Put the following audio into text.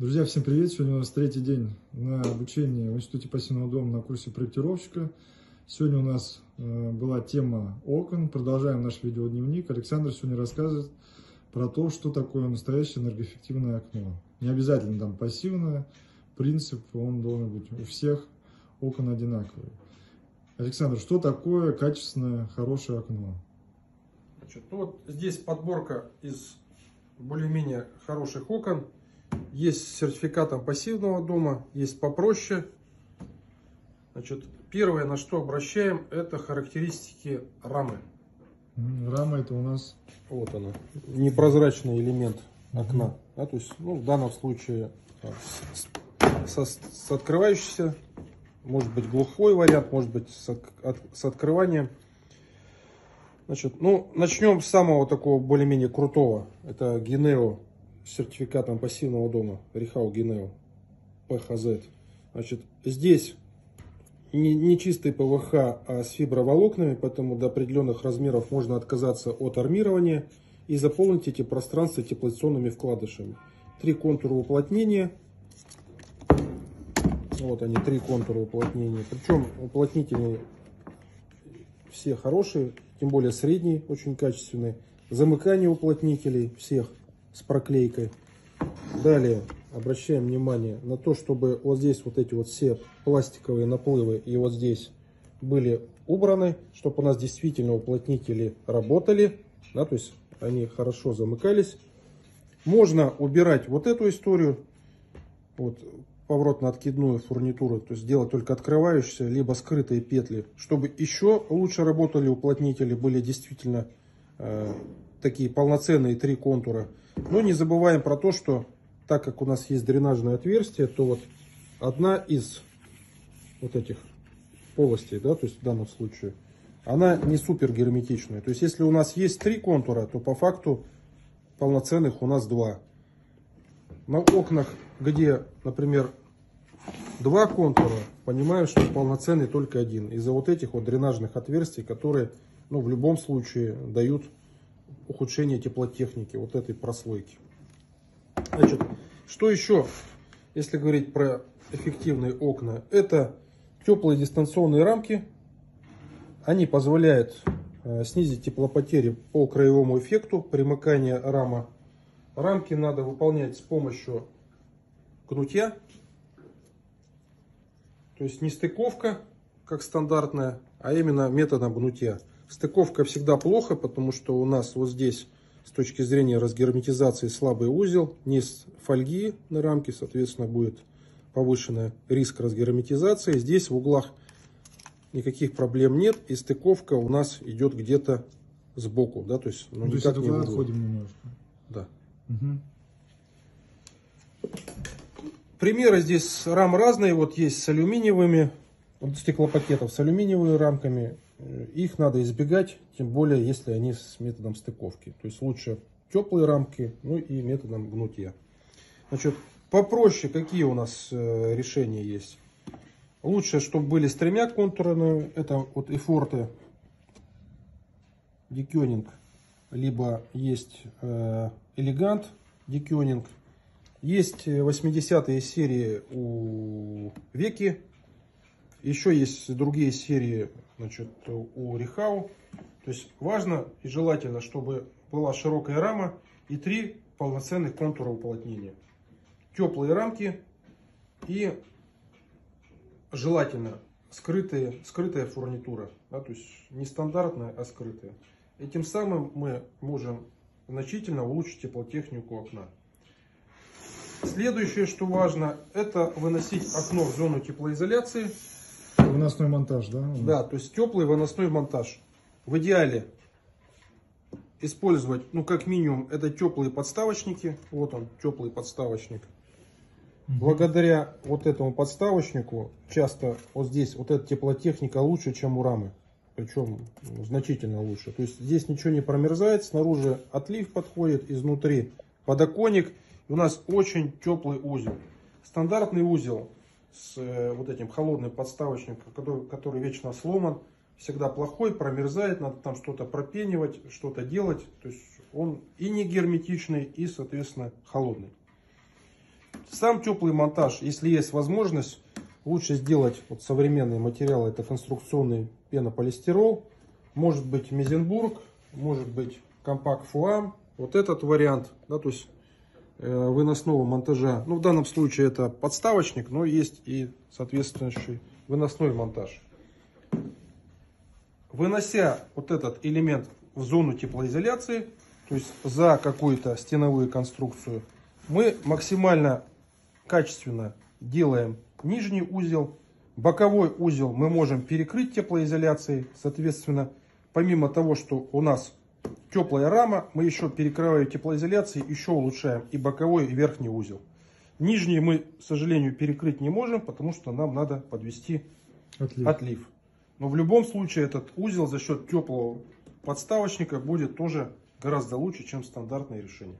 Друзья, всем привет! Сегодня у нас третий день на обучении в Институте пассивного дома на курсе проектировщика. Сегодня у нас э, была тема окон. Продолжаем наш видеодневник. Александр сегодня рассказывает про то, что такое настоящее энергоэффективное окно. Не обязательно там пассивное. Принцип, он должен быть у всех окон одинаковый. Александр, что такое качественное, хорошее окно? Значит, вот здесь подборка из более-менее хороших окон. Есть с сертификатом пассивного дома, есть попроще. Значит, первое, на что обращаем, это характеристики рамы. Рама это у нас... Вот она, непрозрачный элемент окна. Да, то есть, ну, в данном случае с, с, с открывающейся, может быть глухой вариант, может быть с, от, с открыванием. Значит, ну, начнем с самого такого более-менее крутого. Это Гинео сертификатом пассивного дома. Рихау Гинео PHZ. Значит, здесь не, не чистый ПВХ, а с фиброволокнами, поэтому до определенных размеров можно отказаться от армирования и заполнить эти пространства теплоизоляционными вкладышами. Три контура уплотнения. Вот они, три контура уплотнения. Причем уплотнители все хорошие, тем более средний, очень качественный. Замыкание уплотнителей всех с проклейкой. Далее обращаем внимание на то, чтобы вот здесь вот эти вот все пластиковые наплывы и вот здесь были убраны, чтобы у нас действительно уплотнители работали, да, то есть они хорошо замыкались. Можно убирать вот эту историю, вот поворотно-откидную фурнитуру, то есть делать только открывающиеся, либо скрытые петли, чтобы еще лучше работали уплотнители, были действительно э, такие полноценные три контура. Но не забываем про то, что так как у нас есть дренажное отверстие, то вот одна из вот этих полостей, да, то есть в данном случае, она не супер герметичная. То есть если у нас есть три контура, то по факту полноценных у нас два. На окнах, где, например, два контура, понимаем, что полноценный только один. Из-за вот этих вот дренажных отверстий, которые ну, в любом случае дают ухудшение теплотехники, вот этой прослойки. Значит, что еще, если говорить про эффективные окна, это теплые дистанционные рамки. Они позволяют э, снизить теплопотери по краевому эффекту, примыкания рама. Рамки надо выполнять с помощью гнутья то есть не стыковка, как стандартная, а именно методом гнутья. Стыковка всегда плохо, потому что у нас вот здесь с точки зрения разгерметизации слабый узел, низ фольги на рамке, соответственно, будет повышенный риск разгерметизации. Здесь в углах никаких проблем нет, и стыковка у нас идет где-то сбоку, да, то есть, ну, то никак есть не отходим немножко. Да. Угу. Примеры здесь рам разные. Вот есть с алюминиевыми, стеклопакетов с алюминиевыми рамками. Их надо избегать, тем более, если они с методом стыковки. То есть лучше теплые рамки, ну и методом гнутья. Значит, попроще какие у нас э, решения есть. Лучше, чтобы были с тремя контурами. Это вот эфорты декёнинг. Либо есть э, элегант декёнинг. Есть 80-е серии у Веки. Еще есть другие серии значит, у Рихау. То есть важно и желательно, чтобы была широкая рама и три полноценных контура уплотнения. Теплые рамки и желательно скрытые, скрытая фурнитура. Да, то есть не стандартная, а скрытая. Этим самым мы можем значительно улучшить теплотехнику окна. Следующее, что важно, это выносить окно в зону теплоизоляции. Выносной монтаж, да? Да, то есть теплый выносной монтаж. В идеале использовать, ну как минимум, это теплые подставочники. Вот он, теплый подставочник. Благодаря вот этому подставочнику, часто вот здесь вот эта теплотехника лучше, чем у рамы. Причем ну, значительно лучше. То есть здесь ничего не промерзает, снаружи отлив подходит, изнутри подоконник у нас очень теплый узел. Стандартный узел с э, вот этим холодным подставочником, который, который вечно сломан, всегда плохой, промерзает, надо там что-то пропенивать, что-то делать. То есть он и не герметичный, и, соответственно, холодный. Сам теплый монтаж, если есть возможность, лучше сделать вот современные материалы. Это конструкционный пенополистирол, может быть Мезенбург, может быть компакт Фуам. Вот этот вариант, да, то есть выносного монтажа. Ну, в данном случае это подставочник, но есть и соответствующий выносной монтаж. Вынося вот этот элемент в зону теплоизоляции, то есть за какую-то стеновую конструкцию, мы максимально качественно делаем нижний узел. Боковой узел мы можем перекрыть теплоизоляцией. Соответственно, помимо того, что у нас теплая рама, мы еще перекрываем теплоизоляцией, еще улучшаем и боковой, и верхний узел. Нижний мы, к сожалению, перекрыть не можем, потому что нам надо подвести отлив. отлив. Но в любом случае этот узел за счет теплого подставочника будет тоже гораздо лучше, чем стандартное решение.